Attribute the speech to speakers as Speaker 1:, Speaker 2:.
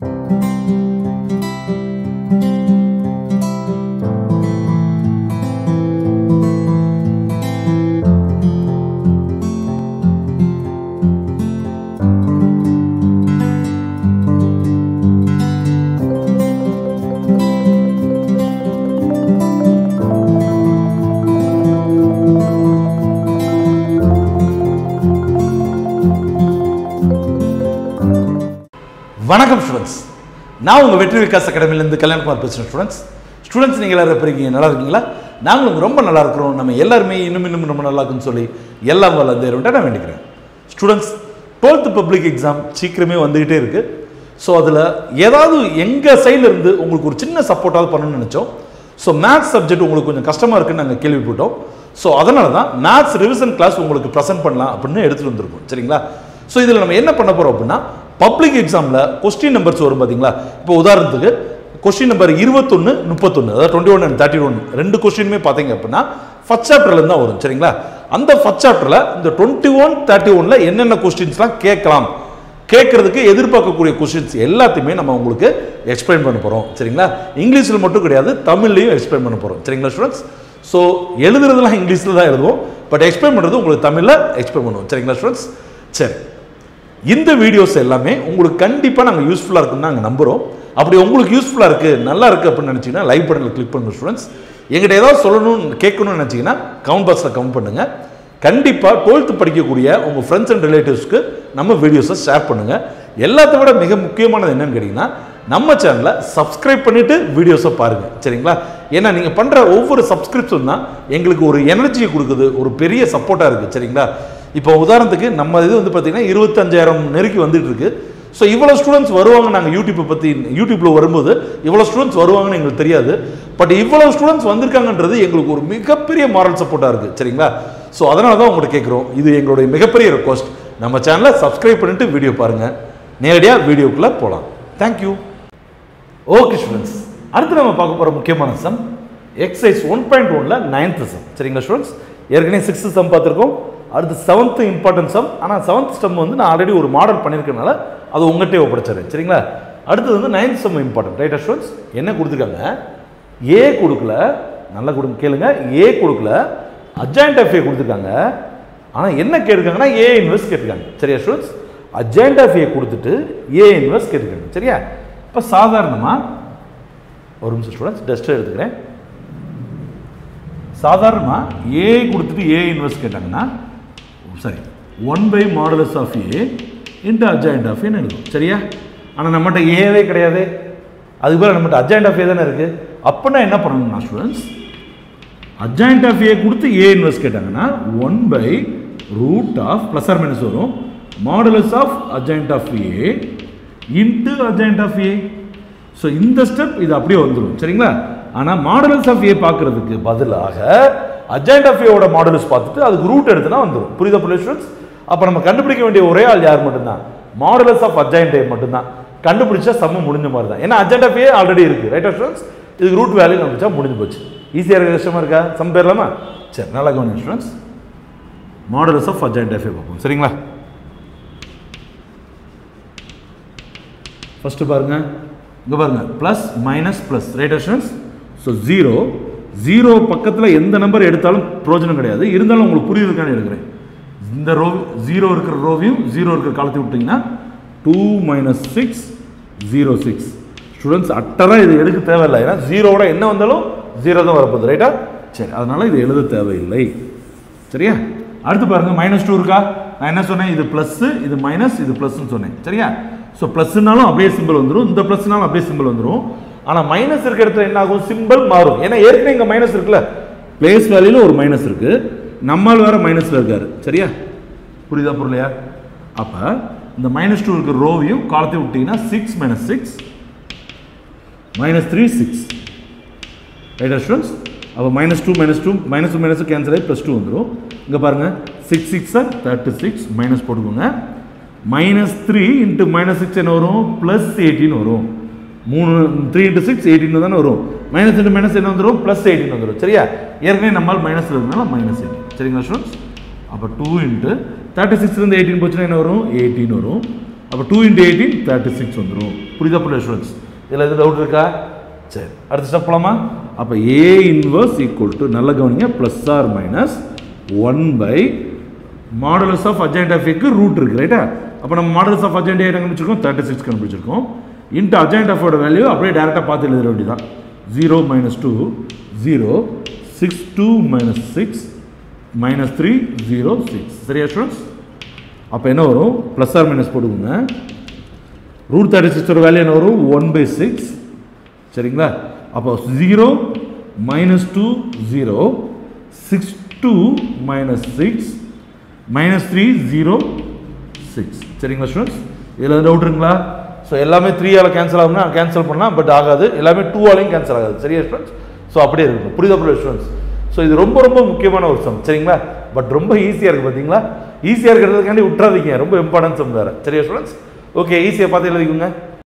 Speaker 1: thank you வணக்கம் students நான் உங்கள் வெற்றி விகாஸ் அகாடமிலேருந்து கல்யாணகுமார் பேசுகிறேன் ஸ்டூடெண்ட்ஸ் ஸ்டூடெண்ட்ஸ் நீங்கள் எல்லோரும் எப்படி இருக்கீங்க நல்லா இருக்கீங்களா நாங்களும் ரொம்ப நல்லா இருக்கிறோம் நம்ம எல்லாருமே இன்னும் இன்னும் ரொம்ப நல்லா இருக்குன்னு சொல்லி எல்லாம் வல்ல நான் வேண்டிக்கிறேன் ஸ்டூடெண்ட்ஸ் டுவெல்த்து பப்ளிக் எக்ஸாம் சீக்கிரமே வந்துக்கிட்டே இருக்குது ஸோ அதில் ஏதாவது எங்கள் சைட்லேருந்து உங்களுக்கு ஒரு சின்ன சப்போர்ட்டாவது பண்ணணும்னு நினச்சோம் ஸோ மேத்ஸ் சப்ஜெக்ட் உங்களுக்கு கொஞ்சம் கஷ்டமாக இருக்குன்னு நாங்கள் கேள்விப்பட்டோம் ஸோ அதனால தான் மேத்ஸ் ரிவிஷன் கிளாஸ் உங்களுக்கு ப்ரெசென்ட் பண்ணலாம் அப்படின்னு எடுத்துகிட்டு வந்திருக்கோம் சரிங்களா ஸோ இதில் நம்ம என்ன பண்ண போகிறோம் அப்படின்னா பப்ளிக் எக்ஸாமில் கொஸ்டின் நம்பர்ஸ் வரும் பார்த்தீங்களா இப்போ உதாரணத்துக்கு கொஸ்டின் நம்பர் இருபத்தொன்று முப்பத்தொன்று அதாவது twenty one and thirty one ரெண்டு கொஸ்டினுமே பார்த்தீங்க அப்படின்னா ஃபஸ்ட் சாப்டர்ல தான் வரும் சரிங்களா அந்த ஃபஸ்ட் சாப்டரில் இந்த டுவெண்ட்டி ஒன் தேர்ட்டி ஒனில் என்னென்ன கொஸ்டின்ஸ்லாம் கேட்கலாம் கேட்குறதுக்கு எதிர்பார்க்கக்கூடிய கொஸ்டின்ஸ் எல்லாத்தையுமே நம்ம உங்களுக்கு எக்ஸ்பிளைன் பண்ண போகிறோம் சரிங்களா இங்கிலீஷில் மட்டும் கிடையாது தமிழ்லையும் எக்ஸ்பிளைன் பண்ண போகிறோம் சரிங்களா ஸ்டூடெண்ட்ஸ் ஸோ எழுதுறதுலாம் இங்கிலீஷில் தான் எழுதுவோம் பட் எக்ஸ்பிளைன் பண்ணுறது உங்களுக்கு தமிழில் எக்ஸ்பிளைன் பண்ணுவோம் சரிங்களா ஸ்டூடெண்ட்ஸ் சரி இந்த வீடியோஸ் எல்லாமே உங்களுக்கு கண்டிப்பாக நாங்கள் யூஸ்ஃபுல்லாக இருக்குன்னு நாங்கள் நம்புகிறோம் அப்படி உங்களுக்கு யூஸ்ஃபுல்லாக இருக்குது நல்லா இருக்குது அப்படின்னு நினச்சிங்கன்னா லைக் பட்டனில் கிளிக் பண்ணுங்கள் ஸ்டூடெண்ட்ஸ் எங்கிட்ட ஏதாவது சொல்லணும்னு கேட்கணும்னு நினச்சிங்கன்னா கவுண்ட் பாக்ஸில் கவுண்ட் பண்ணுங்கள் கண்டிப்பாக டுவெல்த்து படிக்கக்கூடிய உங்கள் ஃப்ரெண்ட்ஸ் அண்ட் ரிலேட்டிவ்ஸ்க்கு நம்ம வீடியோஸை ஷேர் பண்ணுங்கள் எல்லாத்த விட மிக முக்கியமானது என்னன்னு கேட்டிங்கன்னா நம்ம சேனலை சப்ஸ்கிரைப் பண்ணிவிட்டு வீடியோஸை பாருங்கள் சரிங்களா ஏன்னா நீங்கள் பண்ணுற ஒவ்வொரு சப்ஸ்கிரிப்ஷன் தான் எங்களுக்கு ஒரு எனர்ஜியை கொடுக்குது ஒரு பெரிய சப்போர்ட்டாக இருக்குது சரிங்களா இப்போ உதாரணத்துக்கு நம்ம இது வந்து பார்த்திங்கன்னா இருபத்தஞ்சாயிரம் நெருக்கி வந்துட்டு இருக்கு ஸோ இவ்வளோ ஸ்டூடெண்ட்ஸ் வருவாங்க நாங்கள் யூடியூப்பை பற்றி யூடியூப்பில் வரும்போது இவ்வளோ ஸ்டூடெண்ட்ஸ் வருவாங்கன்னு எங்களுக்கு தெரியாது பட் இவ்வளோ ஸ்டூடெண்ட்ஸ் வந்திருக்காங்கன்றது எங்களுக்கு ஒரு மிகப்பெரிய மாரல் சப்போர்ட்டாக இருக்குது சரிங்களா ஸோ அதனால தான் உங்கள்கிட்ட கேட்குறோம் இது எங்களுடைய மிகப்பெரிய ரெக்வஸ்ட் நம்ம சேனலை சப்ஸ்கிரைப் பண்ணிட்டு வீடியோ பாருங்கள் நேரடியாக வீடியோக்குள்ளே போகலாம் தேங்க்யூ ஓகே ஸ்டூடெண்ட்ஸ் அடுத்து நம்ம பார்க்க போகிற முக்கியமான சம் எக்ஸசைஸ் ஒன் பாயிண்ட் ஒனில் நைன்த் சம் சரிங்களா ஸ்டூடெண்ட்ஸ் ஏற்கனவே சிக்ஸ்த்து சம் பார்த்துருக்கோம் அடுத்து செவன்த்து இம்பார்ட்டன்ஸ் சம் ஆனால் செவன்த் ஸ்டம் வந்து நான் ஆல்ரெடி ஒரு மாடல் பண்ணியிருக்கனால அது உங்கள்கிட்டே ஒப்படைச்சிடுறேன் சரிங்களா அடுத்தது வந்து நைன்த் சம் இம்பார்ட்டன்ட் ரைட் அஸ்டூடெண்ட்ஸ் என்ன கொடுத்துருக்காங்க ஏ கொடுக்கல நல்லா கொடுங்க கேளுங்க ஏ கொடுக்கல அஜாயிண்ட் ஆஃப் ஏ கொடுத்துருக்காங்க ஆனால் என்ன கேட்டுருக்காங்கன்னா ஏ இன்வெஸ்ட் கேட்டுருக்காங்க சரியா ஸ்டூடெண்ட்ஸ் அஜெண்ட் ஆஃப் ஏ கொடுத்துட்டு ஏ இன்வெஸ்ட் கேட்டுருக்காங்க சரியா இப்போ சாதாரணமாக ஒரு நிமிஷம் ஸ்டூடெண்ட்ஸ் டெஸ்ட் எடுத்துக்கிறேன் சாதாரணமாக ஏ கொடுத்துட்டு ஏ இன்வெஸ்ட் கேட்டாங்கன்னா sorry one by modulus of A into adjoint of ஏன்னு எழுதும் சரியா ஆனால் நம்மகிட்ட ஏவே கிடையாது அதுக்கு போல் நம்மகிட்ட அட்ஜாயிண்ட் ஆஃப் ஏ தானே இருக்குது அப்படின்னா என்ன பண்ணணும்னா ஸ்டூடெண்ட்ஸ் அட்ஜாயிண்ட் ஆஃப் ஏ கொடுத்து ஏ இன்வெஸ்ட் கேட்டாங்கன்னா one by root of plus or minus வரும் modulus of adjoint of A into adjoint of A so இந்த ஸ்டெப் இது அப்படியே வந்துடும் சரிங்களா ஆனால் மாடலஸ் ஆஃப் ஏ பார்க்குறதுக்கு பதிலாக அஜெண்ட் அஃபியோட மாடல்ஸ் பார்த்துட்டு அதுக்கு ரூட் எடுத்துனா வந்துடும் புரித புலேஷன்ஸ் அப்போ நம்ம கண்டுபிடிக்க வேண்டிய ஒரே ஆள் யார் மட்டும்தான் மாடுலஸ் ஆஃப் அஜெண்ட் ஏ மட்டும்தான் கண்டுபிடிச்சா சம்ம முடிஞ்ச மாதிரி தான் ஏன்னா அஜெண்ட் ஏ ஆல்ரெடி இருக்குது ரைட் ஸ்டூடெண்ட்ஸ் இதுக்கு ரூட் வேல்யூ கண்டுபிடிச்சா முடிஞ்சு போச்சு ஈஸியாக இருக்க கஷ்டமாக இருக்கா சம் பேர்லாமா சரி நல்லா கவனிங்க students modulus of adjoint A பார்ப்போம் சரிங்களா ஃபஸ்ட்டு பாருங்கள் இங்கே பாருங்கள் plus minus plus right students so zero zero பக்கத்தில் எந்த நம்பர் எடுத்தாலும் பிரயோஜனம் கிடையாது இருந்தாலும் உங்களுக்கு புரியுதுக்கான எடுக்கிறேன் இந்த ரோ ஜீரோ இருக்கிற ரோவையும் ஜீரோ இருக்கிற காலத்தையும் விட்டிங்கன்னா two minus six zero six students அட்டராக இது எடுக்க தேவையில்லை ஏன்னா ஜீரோவோட என்ன வந்தாலும் ஜீரோ தான் வரப்போகுது ரைட்டா சரி அதனால் இது எழுத தேவையில்லை சரியா அடுத்து பாருங்கள் மைனஸ் டூ இருக்கா நான் என்ன சொன்னேன் இது ப்ளஸ்ஸு இது மைனஸ் இது ப்ளஸ்ன்னு சொன்னேன் சரியா ஸோ ப்ளஸ்னாலும் அப்படியே சிம்பிள் வந்துடும் இந்த ப்ளஸ்னாலும் அப்படியே சிம்பிள் வந்துடும் ஆனால் மைனஸ் இருக்கிற இடத்துல என்ன ஆகும் சிம்பிள் மாறும் ஏன்னா ஏற்கனவே இங்கே மைனஸ் இருக்குல்ல பிளேஸ் வேலையில் ஒரு மைனஸ் இருக்குது நம்மால் வேறு மைனஸில் இருக்கார் சரியா புரியுதா பொருளையா அப்போ இந்த மைனஸ் டூ இருக்கிற ரோவையும் காலத்தையும் விட்டிங்கன்னா six minus six minus three six ரைட்டா ஸ்டூடெண்ட்ஸ் அப்போ minus two minus two minus two minus cancel ஆகி ப்ளஸ் டூ வந்துடும் இங்கே பாருங்கள் six six thirty six minus போட்டுக்கோங்க minus three into minus six என்ன வரும் ப்ளஸ் எயிட்டின்னு வரும் மூணு த்ரீ இன்ட்டு சிக்ஸ் எயிட்டின் தானே வரும் மைனஸ் இன்ட்டு மைனஸ் என்ன வந்துடும் ப்ளஸ் எயிட்டின் வந்துடும் சரியா ஏற்கனவே நம்மால் மைனஸ் இருந்ததுனால மைனஸ் எயிட்டின் சரிங்களா ஸ்டூடெண்ட்ஸ் அப்போ டூ இன்ட்டு தேர்ட்டி சிக்ஸ்லேருந்து எயிட்டின் போச்சுன்னா என்ன வரும் எயிட்டின் வரும் அப்போ two into eighteen thirty six வந்துடும் புரியுதா புரியுது ஸ்டூடெண்ட்ஸ் இதில் எதுவும் டவுட் இருக்கா சரி அடுத்த ஸ்டெப் போலாமா அப்போ ஏ இன்வர்ஸ் ஈக்குவல் டு நல்ல கவனிங்க plus or minus one by modulus of adjoint of ஏக்கு ரூட் இருக்குது ரைட்டா அப்போ நம்ம மாடலஸ் ஆஃப் அஜெண்ட் ஏ கண்டுபிடிச்சிருக்கோம் தேர்ட்டி சிக்ஸ் கண்டுபிடிச்சிருக்கோம் இன்ட்டு அஜாயிண்ட் எஃபோட வேல்யூ அப்படியே டேரெக்டாக பார்த்து வேண்டி தான் zero minus two zero six two minus six minus three zero six சரியா ஸ்டூடெண்ட்ஸ் அப்போ என்ன வரும் ப்ளஸ் ஆர் மைனஸ் போடுவோங்க ரூட் தேர்ட்டி சிக்ஸோட வேல்யூ என்ன வரும் ஒன் பை சிக்ஸ் சரிங்களா அப்போ zero minus two zero six two minus six minus three zero six சரிங்களா ஸ்டூடெண்ட்ஸ் இதில் டவுட்ருங்களா ஸோ எல்லாமே த்ரீயால் கேன்சல் ஆகும்னா கேன்சல் பண்ணலாம் பட் ஆகாது எல்லாமே டூவாலையும் கேன்சல் ஆகாது சரியா ஸ்டூடெண்ட்ஸ் ஸோ அப்படியே இருக்கும் புரியுதா புரியுது ஸ்டூடெண்ட்ஸ் ஸோ இது ரொம்ப ரொம்ப முக்கியமான ஒரு சம் சரிங்களா பட் ரொம்ப ஈஸியாக இருக்குது பார்த்தீங்களா ஈஸியாக இருக்கிறதுக்காண்டி விட்டுறாதீங்க ரொம்ப இம்பார்ட்டன்ஸ் சம் வேறு சரியா ஸ்டூடெண்ட்ஸ் ஓகே ஈஸியாக பார்த்து எழுதிக்கோங்க